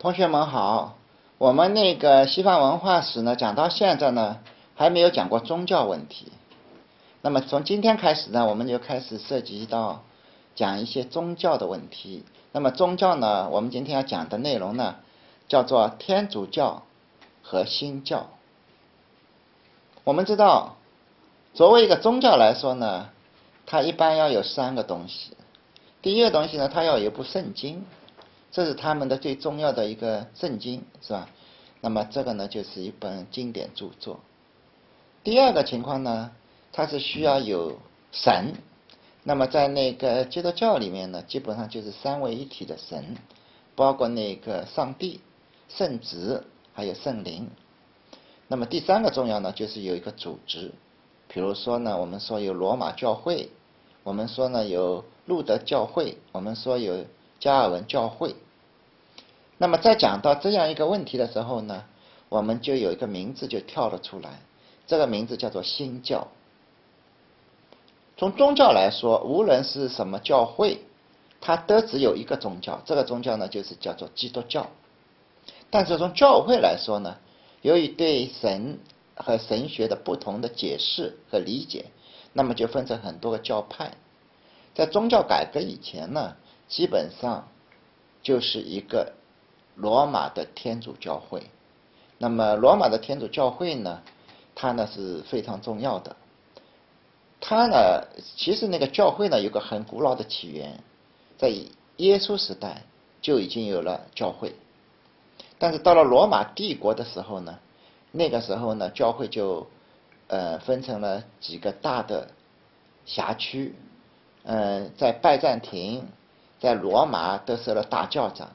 同学们好，我们那个西方文化史呢，讲到现在呢，还没有讲过宗教问题。那么从今天开始呢，我们就开始涉及到讲一些宗教的问题。那么宗教呢，我们今天要讲的内容呢，叫做天主教和新教。我们知道，作为一个宗教来说呢，它一般要有三个东西。第一个东西呢，它要有一部圣经。这是他们的最重要的一个圣经，是吧？那么这个呢，就是一本经典著作。第二个情况呢，它是需要有神。那么在那个基督教里面呢，基本上就是三位一体的神，包括那个上帝、圣子还有圣灵。那么第三个重要呢，就是有一个组织。比如说呢，我们说有罗马教会，我们说呢有路德教会，我们说有。加尔文教会。那么在讲到这样一个问题的时候呢，我们就有一个名字就跳了出来，这个名字叫做新教。从宗教来说，无论是什么教会，它都只有一个宗教，这个宗教呢就是叫做基督教。但是从教会来说呢，由于对神和神学的不同的解释和理解，那么就分成很多个教派。在宗教改革以前呢。基本上就是一个罗马的天主教会。那么，罗马的天主教会呢，它呢是非常重要的。它呢，其实那个教会呢有个很古老的起源，在耶稣时代就已经有了教会。但是到了罗马帝国的时候呢，那个时候呢，教会就呃分成了几个大的辖区。嗯，在拜占庭。在罗马都设了大教长，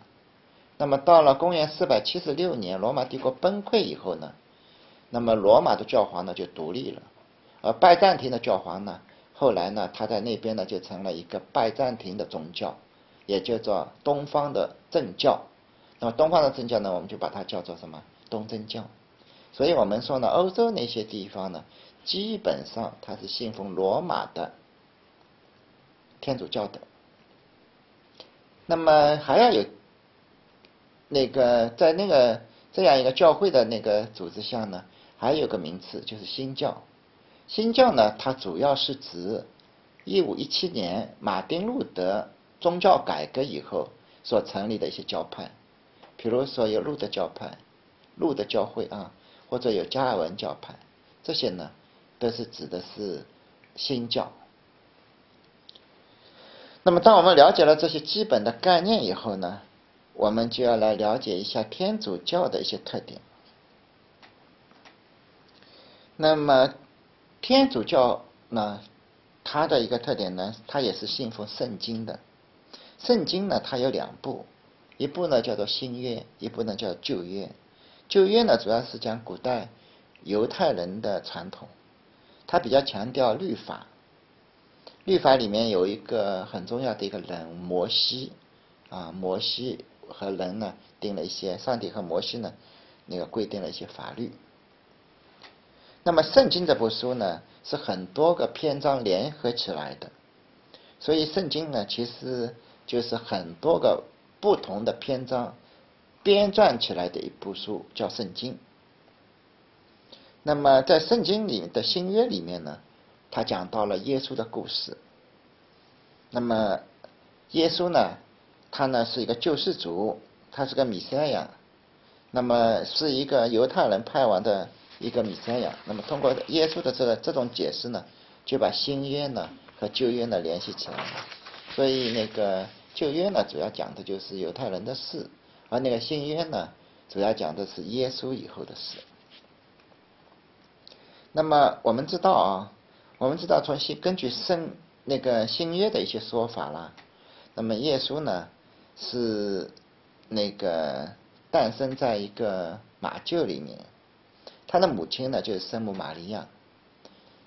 那么到了公元四百七十六年，罗马帝国崩溃以后呢，那么罗马的教皇呢就独立了，而拜占庭的教皇呢，后来呢他在那边呢就成了一个拜占庭的宗教，也叫做东方的正教。那么东方的正教呢，我们就把它叫做什么东正教。所以我们说呢，欧洲那些地方呢，基本上它是信奉罗马的天主教的。那么还要有那个在那个这样一个教会的那个组织下呢，还有个名词就是新教。新教呢，它主要是指一五一七年马丁路德宗教改革以后所成立的一些教派，比如说有路德教派、路德教会啊，或者有加尔文教派，这些呢都是指的是新教。那么，当我们了解了这些基本的概念以后呢，我们就要来了解一下天主教的一些特点。那么，天主教呢，它的一个特点呢，它也是信奉圣经的。圣经呢，它有两部，一部呢叫做新约，一部呢叫旧约。旧约呢，主要是讲古代犹太人的传统，它比较强调律法。律法里面有一个很重要的一个人摩西，啊，摩西和人呢定了一些，上帝和摩西呢那个规定了一些法律。那么圣经这部书呢是很多个篇章联合起来的，所以圣经呢其实就是很多个不同的篇章编撰起来的一部书，叫圣经。那么在圣经里的新约里面呢？他讲到了耶稣的故事。那么，耶稣呢，他呢是一个救世主，他是个弥赛亚。那么是一个犹太人派完的一个弥赛亚。那么通过耶稣的这个这种解释呢，就把新约呢和旧约呢联系起来了。所以那个旧约呢主要讲的就是犹太人的事，而那个新约呢主要讲的是耶稣以后的事。那么我们知道啊。我们知道，从新根据圣那个新约的一些说法啦，那么耶稣呢是那个诞生在一个马厩里面，他的母亲呢就是圣母玛利亚。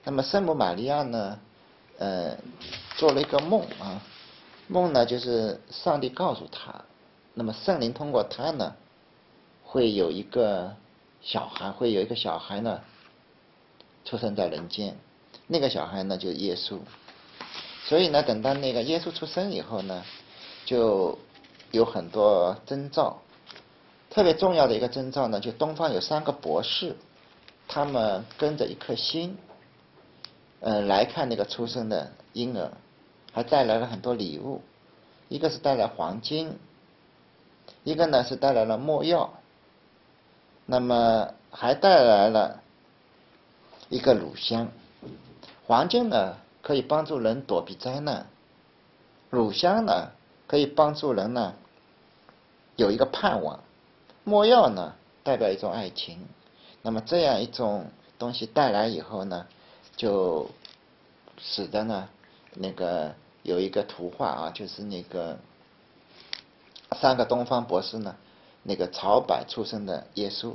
那么圣母玛利亚呢，呃，做了一个梦啊，梦呢就是上帝告诉他，那么圣灵通过他呢，会有一个小孩，会有一个小孩呢出生在人间。那个小孩呢，就是耶稣。所以呢，等到那个耶稣出生以后呢，就有很多征兆。特别重要的一个征兆呢，就东方有三个博士，他们跟着一颗星，嗯，来看那个出生的婴儿，还带来了很多礼物，一个是带来黄金，一个呢是带来了墨药，那么还带来了一个乳香，黄金呢可以帮助人躲避灾难，乳香呢可以帮助人呢有一个盼望。墨药呢，代表一种爱情，那么这样一种东西带来以后呢，就使得呢，那个有一个图画啊，就是那个三个东方博士呢，那个朝拜出生的耶稣。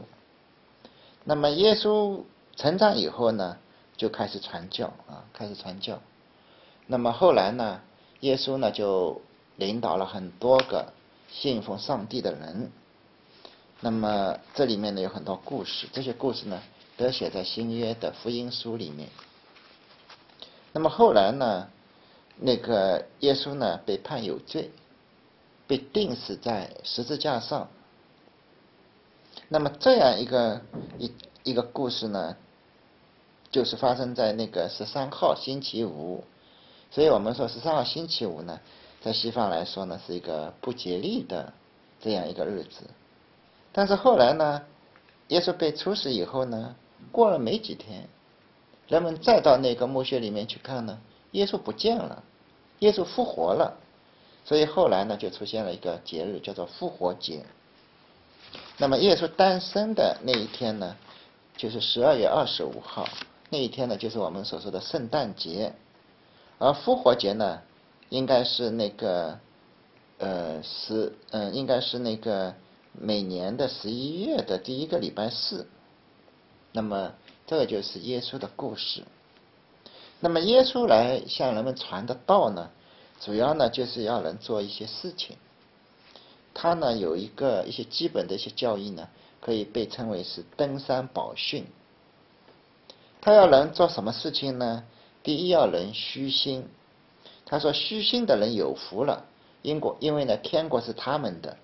那么耶稣成长以后呢，就开始传教啊，开始传教。那么后来呢，耶稣呢就领导了很多个信奉上帝的人。那么这里面呢有很多故事，这些故事呢都写在新约的福音书里面。那么后来呢，那个耶稣呢被判有罪，被钉死在十字架上。那么这样一个一一个故事呢，就是发生在那个十三号星期五。所以我们说十三号星期五呢，在西方来说呢是一个不吉利的这样一个日子。但是后来呢，耶稣被处死以后呢，过了没几天，人们再到那个墓穴里面去看呢，耶稣不见了，耶稣复活了，所以后来呢，就出现了一个节日，叫做复活节。那么耶稣诞生的那一天呢，就是十二月二十五号，那一天呢，就是我们所说的圣诞节，而复活节呢，应该是那个，呃，十，嗯，应该是那个。每年的十一月的第一个礼拜四，那么这个就是耶稣的故事。那么耶稣来向人们传的道呢，主要呢就是要人做一些事情。他呢有一个一些基本的一些教义呢，可以被称为是登山宝训。他要人做什么事情呢？第一要人虚心。他说虚心的人有福了，因果因为呢天国是他们的。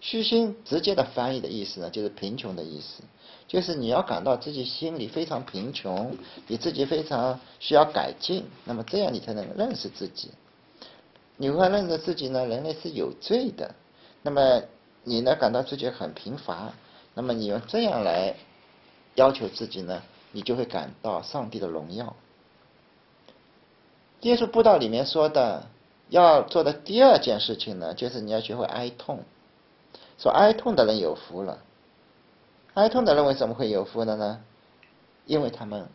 虚心直接的翻译的意思呢，就是贫穷的意思，就是你要感到自己心里非常贫穷，你自己非常需要改进，那么这样你才能认识自己。你会认识自己呢，人类是有罪的，那么你呢感到自己很贫乏，那么你用这样来要求自己呢，你就会感到上帝的荣耀。耶稣布道里面说的要做的第二件事情呢，就是你要学会哀痛。说哀痛的人有福了，哀痛的人为什么会有福了呢？因为他们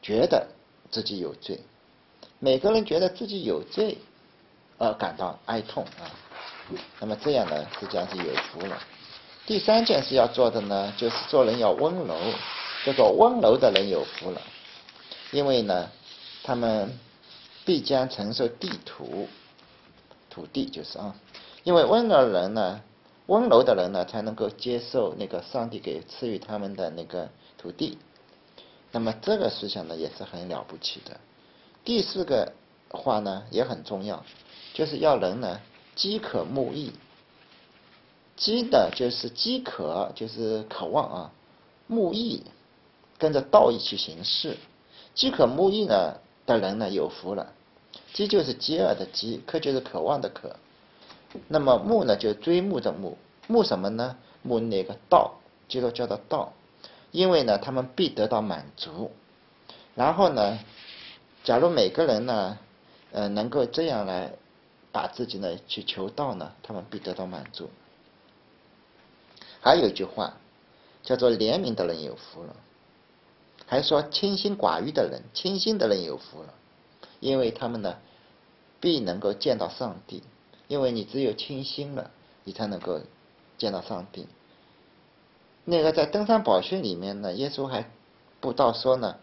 觉得自己有罪，每个人觉得自己有罪而感到哀痛啊。那么这样呢，实际上是有福了。第三件事要做的呢，就是做人要温柔，叫做温柔的人有福了，因为呢，他们必将承受地土，土地就是啊。因为温柔的人呢，温柔的人呢，才能够接受那个上帝给赐予他们的那个土地。那么这个思想呢，也是很了不起的。第四个话呢，也很重要，就是要人呢饥渴慕义。饥的就是饥渴，就是渴望啊。慕义，跟着道义去行事。饥渴慕义呢的人呢，有福了。饥就是饥饿的饥，渴就是渴望的渴。那么慕呢，就追慕的慕，慕什么呢？慕那个道，基督教的道，因为呢，他们必得到满足。然后呢，假如每个人呢，呃，能够这样来把自己呢去求道呢，他们必得到满足。还有一句话，叫做怜悯的人有福了，还说清心寡欲的人，清心的人有福了，因为他们呢，必能够见到上帝。因为你只有清心了，你才能够见到上帝。那个在登山宝训里面呢，耶稣还布道说呢，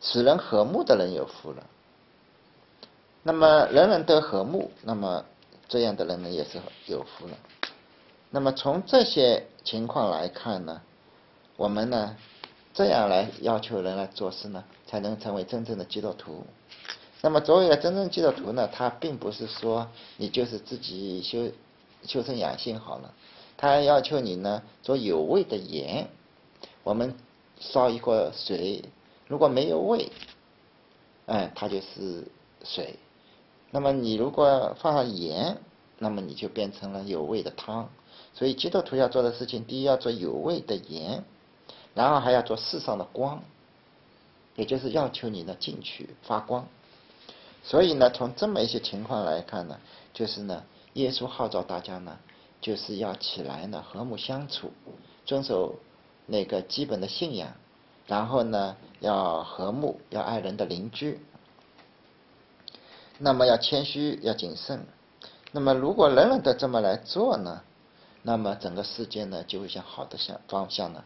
使人和睦的人有福了。那么人人都和睦，那么这样的人呢也是有福了。那么从这些情况来看呢，我们呢这样来要求人来做事呢，才能成为真正的基督徒。那么，作为一个真正基督徒呢，他并不是说你就是自己修修身养性好了，他还要求你呢做有味的盐。我们烧一锅水，如果没有味，哎，它就是水。那么你如果放上盐，那么你就变成了有味的汤。所以基督徒要做的事情，第一要做有味的盐，然后还要做世上的光，也就是要求你呢进去发光。所以呢，从这么一些情况来看呢，就是呢，耶稣号召大家呢。就是要起来呢，和睦相处，遵守那个基本的信仰，然后呢，要和睦，要爱人的邻居，那么要谦虚，要谨慎。那么如果人人都这么来做呢，那么整个世界呢就会向好的向方向呢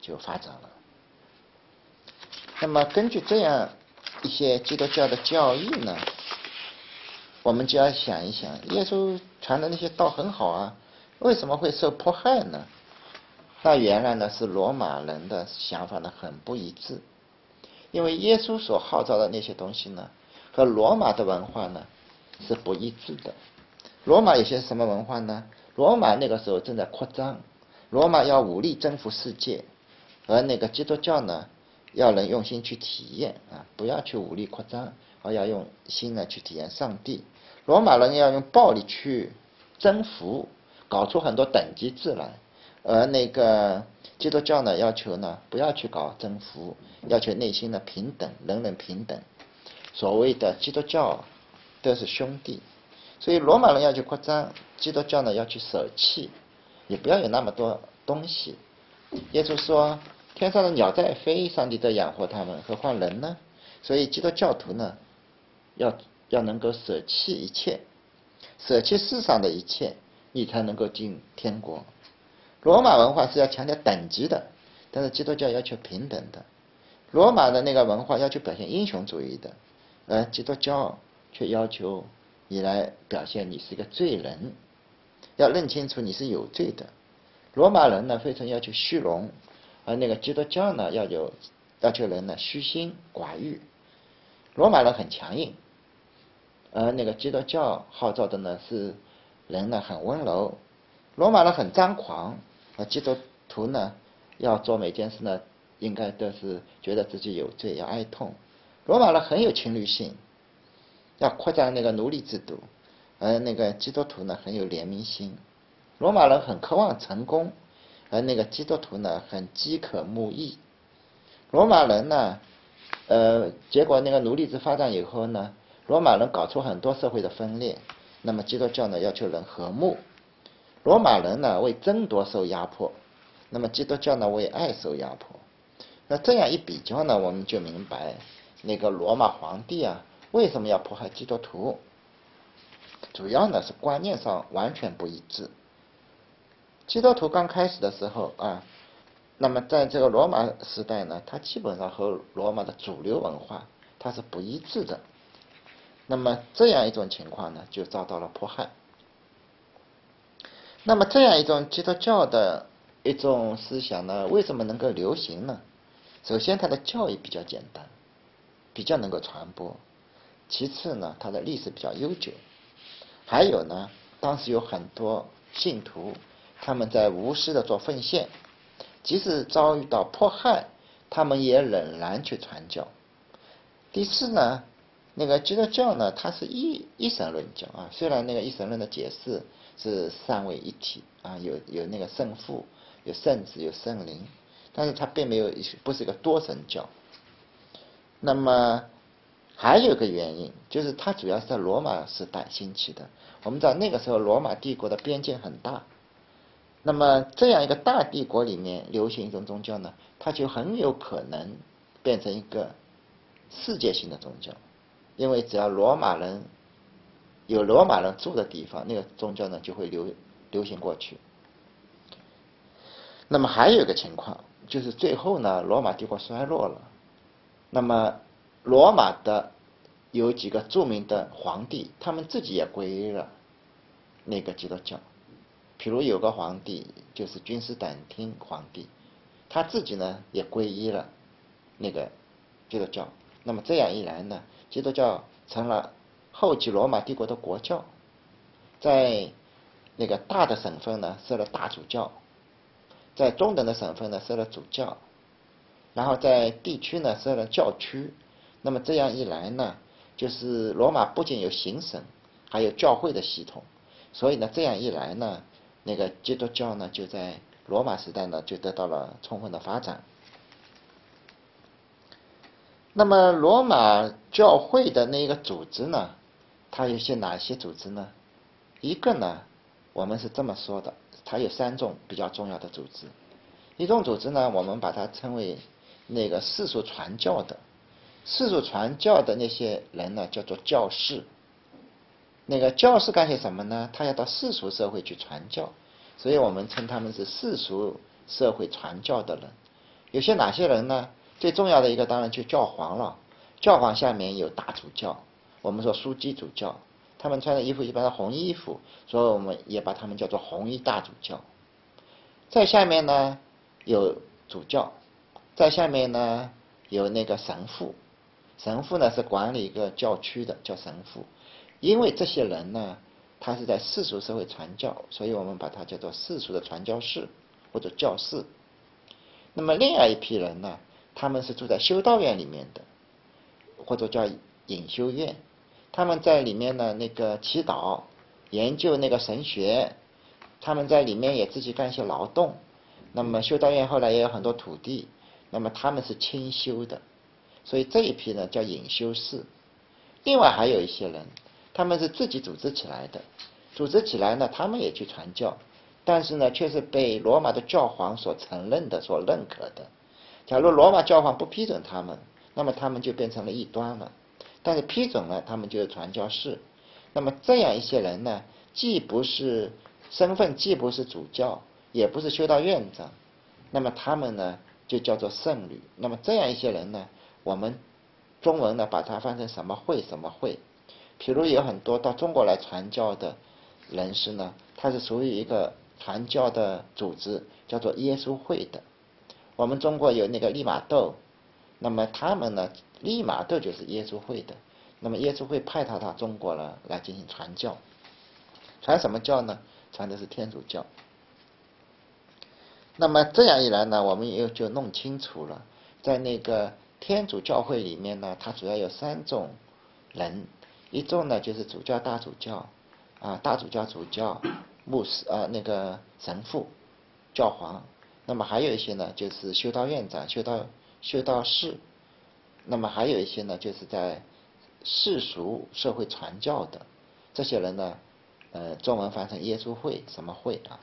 就发展了。那么根据这样一些基督教的教义呢，我们就要想一想，耶稣传的那些道很好啊。为什么会受迫害呢？那原来呢是罗马人的想法呢很不一致，因为耶稣所号召的那些东西呢和罗马的文化呢是不一致的。罗马有些什么文化呢？罗马那个时候正在扩张，罗马要武力征服世界，而那个基督教呢要人用心去体验啊，不要去武力扩张，而要用心呢去体验上帝。罗马人要用暴力去征服。搞出很多等级制来，而那个基督教呢，要求呢不要去搞征服，要求内心的平等，人人平等。所谓的基督教都是兄弟，所以罗马人要去扩张，基督教呢要去舍弃，也不要有那么多东西。耶稣说：“天上的鸟在飞，上帝在养活他们，何况人呢？”所以基督教徒呢，要要能够舍弃一切，舍弃世上的一切。你才能够进天国。罗马文化是要强调等级的，但是基督教要求平等的。罗马的那个文化要求表现英雄主义的，而基督教却要求你来表现你是一个罪人，要认清楚你是有罪的。罗马人呢非常要求虚荣，而那个基督教呢要有要求人呢虚心寡欲。罗马人很强硬，而那个基督教号召的呢是。人呢很温柔，罗马人很张狂，而基督徒呢要做每件事呢，应该都是觉得自己有罪要哀痛。罗马人很有侵略性，要扩张那个奴隶制度，而那个基督徒呢很有怜悯心。罗马人很渴望成功，而那个基督徒呢很饥渴慕义。罗马人呢，呃，结果那个奴隶制发展以后呢，罗马人搞出很多社会的分裂。那么基督教呢要求人和睦，罗马人呢为争夺受压迫，那么基督教呢为爱受压迫。那这样一比较呢，我们就明白那个罗马皇帝啊为什么要迫害基督徒，主要呢是观念上完全不一致。基督徒刚开始的时候啊，那么在这个罗马时代呢，它基本上和罗马的主流文化它是不一致的。那么这样一种情况呢，就遭到了迫害。那么这样一种基督教的一种思想呢，为什么能够流行呢？首先，它的教义比较简单，比较能够传播；其次呢，它的历史比较悠久；还有呢，当时有很多信徒，他们在无私的做奉献，即使遭遇到迫害，他们也仍然去传教。第四呢？那个基督教呢，它是一一神论教啊。虽然那个一神论的解释是三位一体啊，有有那个圣父、有圣子、有圣灵，但是它并没有不是一个多神教。那么还有个原因，就是它主要是在罗马时代兴起的。我们知道那个时候罗马帝国的边界很大，那么这样一个大帝国里面流行一种宗教呢，它就很有可能变成一个世界性的宗教。因为只要罗马人有罗马人住的地方，那个宗教呢就会流流行过去。那么还有一个情况，就是最后呢，罗马帝国衰落了。那么罗马的有几个著名的皇帝，他们自己也皈依了那个基督教。比如有个皇帝就是君士坦丁皇帝，他自己呢也皈依了那个基督教。那么这样一来呢？基督教成了后期罗马帝国的国教，在那个大的省份呢设了大主教，在中等的省份呢设了主教，然后在地区呢设了教区。那么这样一来呢，就是罗马不仅有行省，还有教会的系统。所以呢，这样一来呢，那个基督教呢就在罗马时代呢就得到了充分的发展。那么罗马教会的那个组织呢，它有些哪些组织呢？一个呢，我们是这么说的，它有三种比较重要的组织。一种组织呢，我们把它称为那个世俗传教的，世俗传教的那些人呢，叫做教士。那个教士干些什么呢？他要到世俗社会去传教，所以我们称他们是世俗社会传教的人。有些哪些人呢？最重要的一个当然就教皇了。教皇下面有大主教，我们说枢机主教，他们穿的衣服一般是红衣服，所以我们也把他们叫做红衣大主教。在下面呢有主教，在下面呢有那个神父，神父呢是管理一个教区的，叫神父。因为这些人呢，他是在世俗社会传教，所以我们把它叫做世俗的传教士或者教士。那么另外一批人呢，他们是住在修道院里面的，或者叫隐修院，他们在里面呢那个祈祷、研究那个神学，他们在里面也自己干一些劳动。那么修道院后来也有很多土地，那么他们是清修的，所以这一批呢叫隐修士。另外还有一些人。他们是自己组织起来的，组织起来呢，他们也去传教，但是呢，却是被罗马的教皇所承认的、所认可的。假如罗马教皇不批准他们，那么他们就变成了异端了；但是批准了，他们就是传教士。那么这样一些人呢，既不是身份，既不是主教，也不是修道院长，那么他们呢，就叫做圣女。那么这样一些人呢，我们中文呢，把它翻成什么会什么会。譬如有很多到中国来传教的人士呢，他是属于一个传教的组织，叫做耶稣会的。我们中国有那个利玛窦，那么他们呢，利玛窦就是耶稣会的。那么耶稣会派他到中国了来进行传教，传什么教呢？传的是天主教。那么这样一来呢，我们又就弄清楚了，在那个天主教会里面呢，它主要有三种人。一种呢就是主教、大主教，啊，大主教、主教、牧师啊，那个神父、教皇。那么还有一些呢，就是修道院长、修道修道士。那么还有一些呢，就是在世俗社会传教的这些人呢，呃，中文翻成耶稣会什么会啊？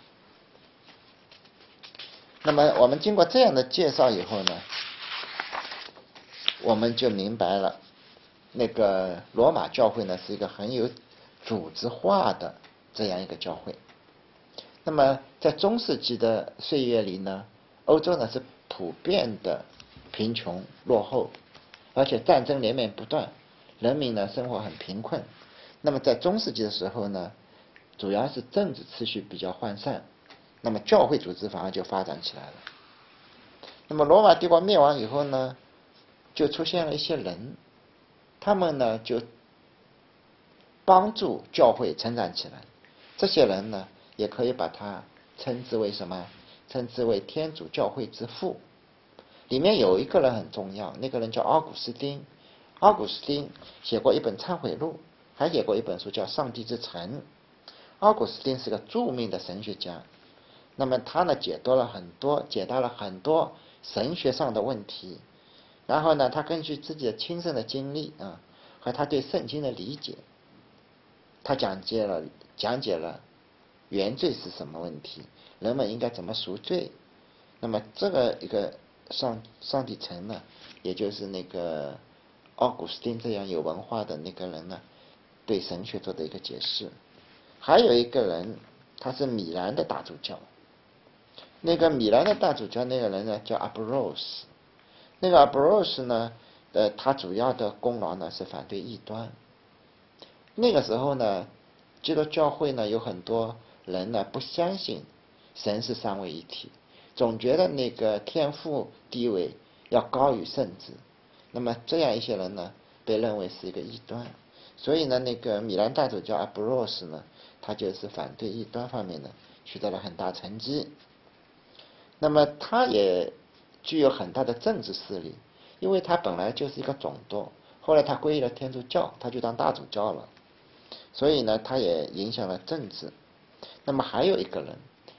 那么我们经过这样的介绍以后呢，我们就明白了。那个罗马教会呢，是一个很有组织化的这样一个教会。那么在中世纪的岁月里呢，欧洲呢是普遍的贫穷落后，而且战争连绵不断，人民呢生活很贫困。那么在中世纪的时候呢，主要是政治秩序比较涣散，那么教会组织反而就发展起来了。那么罗马帝国灭亡以后呢，就出现了一些人。他们呢就帮助教会成长起来，这些人呢也可以把他称之为什么？称之为天主教会之父。里面有一个人很重要，那个人叫奥古斯丁。奥古斯丁写过一本忏悔录，还写过一本书叫《上帝之城》。奥古斯丁是个著名的神学家，那么他呢解读了很多，解答了很多神学上的问题。然后呢，他根据自己的亲身的经历啊，和他对圣经的理解，他讲解了讲解了原罪是什么问题，人们应该怎么赎罪。那么这个一个上上帝城呢，也就是那个奥古斯丁这样有文化的那个人呢，对神学做的一个解释。还有一个人，他是米兰的大主教，那个米兰的大主教那个人呢，叫阿布罗斯。那个布罗斯呢？呃，他主要的功劳呢是反对异端。那个时候呢，基督教会呢有很多人呢不相信神是三位一体，总觉得那个天赋地位要高于圣子。那么这样一些人呢，被认为是一个异端。所以呢，那个米兰大主教阿布洛斯呢，他就是反对异端方面呢取得了很大成绩。那么他也具有很大的政治势力，因为他本来就是一个总督，后来他皈依了天主教，他就当大主教了，所以呢，他也影响了政治。那么还有一个人，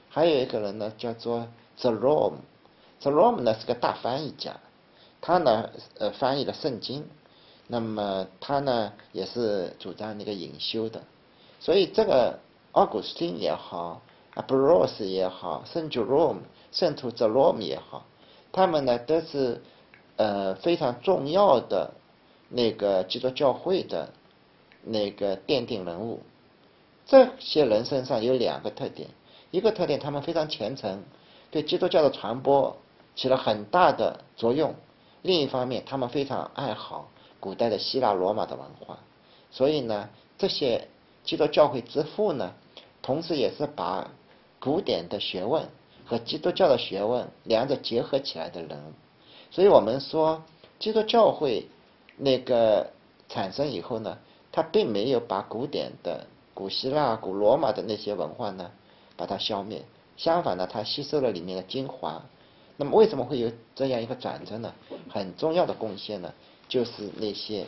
还有一个人呢，叫做 The Rome，The Rome 呢是个大翻译家，他呢呃翻译了圣经，那么他呢也是主张那个隐修的，所以这个奥古斯丁也好，啊布罗斯也好，圣 Jerome 圣徒 The Rome 也好，他们呢都是呃非常重要的那个基督教会的那个奠定人物。这些人身上有两个特点，一个特点他们非常虔诚，对基督教的传播起了很大的作用；另一方面，他们非常爱好古代的希腊罗马的文化，所以呢，这些基督教会之父呢，同时也是把古典的学问和基督教的学问两者结合起来的人。所以我们说，基督教会那个产生以后呢，他并没有把古典的。古希腊、古罗马的那些文化呢，把它消灭。相反呢，它吸收了里面的精华。那么为什么会有这样一个转折呢？很重要的贡献呢，就是那些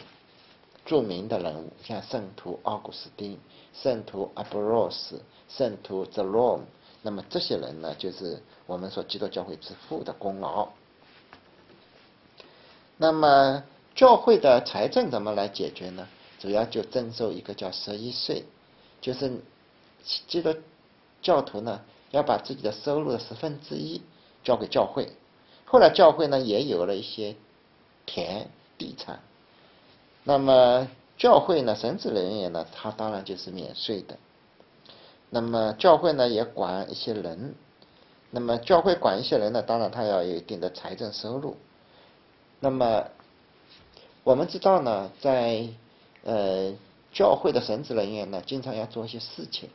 著名的人物，像圣徒奥古斯丁、圣徒阿波罗斯、圣徒泽罗姆。那么这些人呢，就是我们说基督教会之父的功劳。那么教会的财政怎么来解决呢？主要就征收一个叫十一税。就是基督教徒呢，要把自己的收入的十分之一交给教会。后来教会呢也有了一些田地产。那么教会呢，神职人员呢，他当然就是免税的。那么教会呢也管一些人。那么教会管一些人呢，当然他要有一定的财政收入。那么我们知道呢，在呃。教会的神职人员呢，经常要做一些事情，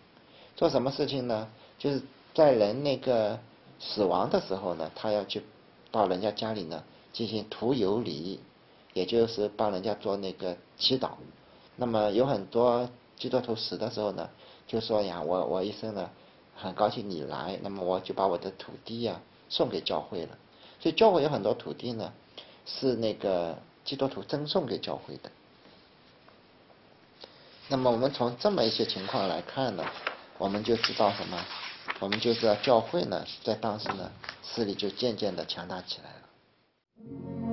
做什么事情呢？就是在人那个死亡的时候呢，他要去到人家家里呢进行徒有礼，也就是帮人家做那个祈祷。那么有很多基督徒死的时候呢，就说呀，我我一生呢很高兴你来，那么我就把我的土地呀送给教会了。所以教会有很多土地呢，是那个基督徒赠送给教会的。那么我们从这么一些情况来看呢，我们就知道什么？我们就知道教会呢，在当时呢，势力就渐渐的强大起来了。